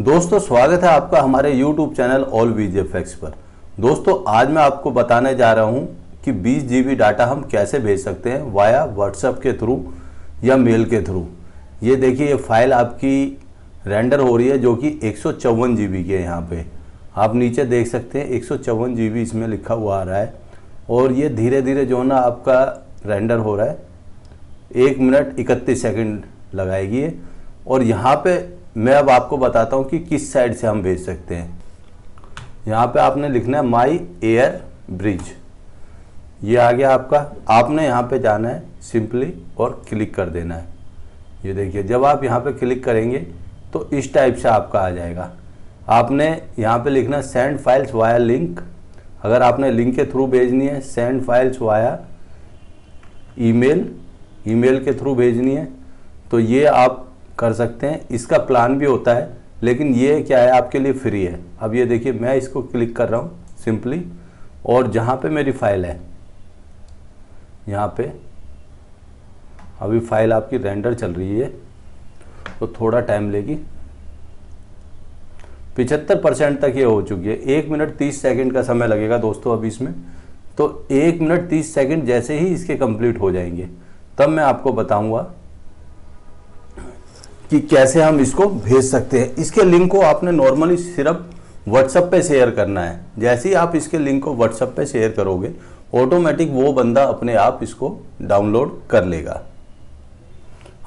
दोस्तों, स्वागत है आपका हमारे YouTube channel all VJ facts पर। दोस्तों, आज मैं आपको बताने जा रहा हूँ कि 20 जीबी डाटा हम कैसे भेज सकते हैं वाया व्हाट्सएप के थ्रू या मेल के थ्रू। ये देखिए, ये फ़ाइल आपकी रेंडर हो रही है जो कि एक सौ की है यहाँ पे। आप नीचे देख सकते हैं, एक सौ इसमें लिखा हुआ आ रहा है और ये धीरे धीरे जो ना आपका रेंडर हो रहा है। एक मिनट इकतीस सेकेंड लगाएगी और यहाँ पे मैं अब आपको बताता हूँ कि किस साइड से हम भेज सकते हैं। यहाँ पे आपने लिखना है माई एयर ब्रिज ये आ गया आपका, आपने यहाँ पे जाना है सिंपली और क्लिक कर देना है। ये देखिए, जब आप यहाँ पे क्लिक करेंगे तो इस टाइप से आपका आ जाएगा। आपने यहाँ पे लिखना है सेंड फाइल्स वाया लिंक अगर आपने लिंक के थ्रू भेजनी है send files via email email के थ्रू भेजनी है तो ये आप कर सकते हैं। इसका प्लान भी होता है, लेकिन ये क्या है, आपके लिए फ्री है। अब ये देखिए, मैं इसको क्लिक कर रहा हूँ सिंपली और जहाँ पे मेरी फ़ाइल है, यहाँ पे, अभी फ़ाइल आपकी रेंडर चल रही है तो थोड़ा टाइम लेगी। पिछहत्तर परसेंट तक ये हो चुकी है। एक मिनट तीस सेकंड का समय लगेगा दोस्तों अभी इसमें। तो एक मिनट तीस सेकंड जैसे ही इसके कंप्लीट हो जाएँगे। तब मैं आपको बताऊँगा कि कैसे हम इसको भेज सकते हैं। इसके लिंक को आपने नॉर्मली सिर्फ़ व्हाट्सएप पे शेयर करना है। जैसे ही आप इसके लिंक को व्हाट्सएप पे शेयर करोगे ऑटोमेटिक वो बंदा अपने आप इसको डाउनलोड कर लेगा।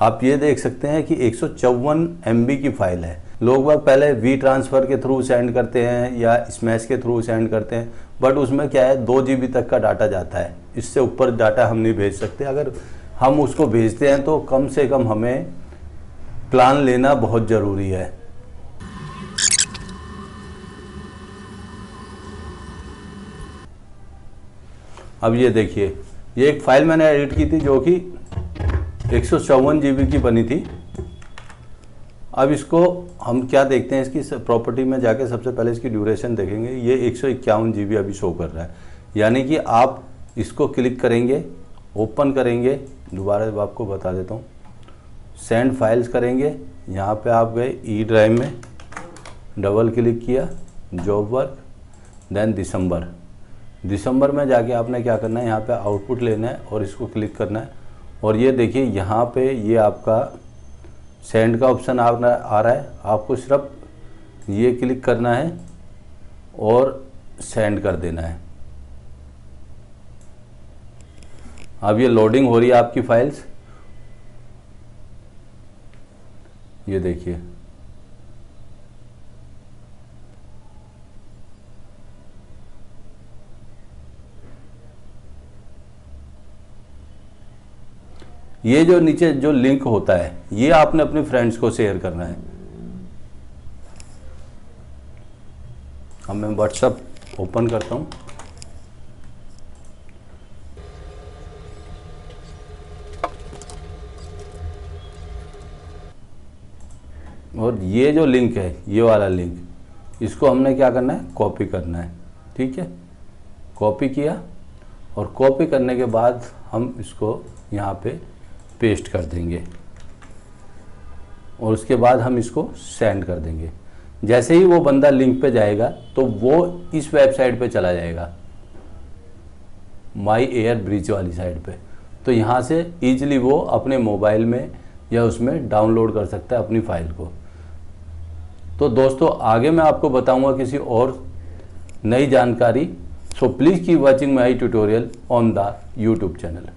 आप ये देख सकते हैं कि एक सौ की फ़ाइल है। लोग बाग पहले वी ट्रांसफ़र के थ्रू सेंड करते हैं या स्मैश के थ्रू सेंड करते हैं बट उसमें क्या है, दो जी तक का डाटा जाता है। इससे ऊपर डाटा हम नहीं भेज सकते। अगर हम उसको भेजते हैं तो कम से कम हमें प्लान लेना बहुत ज़रूरी है। अब ये देखिए, ये एक फ़ाइल मैंने एडिट की थी जो कि एक सौ जीबी की बनी थी। अब इसको हम क्या देखते हैं, इसकी प्रॉपर्टी में जाके सबसे पहले इसकी ड्यूरेशन देखेंगे। ये एक सौ अभी शो कर रहा है। यानी कि आप इसको क्लिक करेंगे, ओपन करेंगे, दोबारा आपको बता देता हूँ। सेंड फाइल्स करेंगे। यहाँ पे आप गए ई ड्राइव में डबल क्लिक किया job work then December December में जाके आपने क्या करना है? यहाँ पे आउटपुट लेना है और इसको क्लिक करना है। और ये देखिए, यहाँ पे ये आपका सेंड का ऑप्शन आ रहा है आपको सिर्फ़ ये क्लिक करना है और सेंड कर देना है। अब ये लोडिंग हो रही है आपकी फाइल्स ये देखिए। ये जो नीचे जो लिंक होता है, ये आपने अपने फ्रेंड्स को शेयर करना है। अब मैं व्हाट्सअप ओपन करता हूँ। और ये जो लिंक है, ये वाला लिंक इसको हमने क्या करना है? कॉपी करना है, ठीक है? कॉपी किया और कॉपी करने के बाद हम इसको यहाँ पे पेस्ट कर देंगे और उसके बाद हम इसको सेंड कर देंगे। जैसे ही वो बंदा लिंक पे जाएगा तो वो इस वेबसाइट पे चला जाएगा माई एयर ब्रिज वाली साइड पे। तो यहाँ से ईजिली वो अपने मोबाइल में या उसमें डाउनलोड कर सकता है अपनी फ़ाइल को। तो दोस्तों, आगे मैं आपको बताऊँगा किसी और नई जानकारी। So please keep watching my tutorial on the YouTube channel